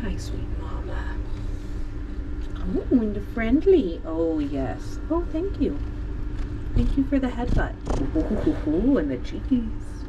Hi, sweet mama. Oh, and the friendly. Oh, yes. Oh, thank you. Thank you for the headbutt. Ooh, and the cheekies.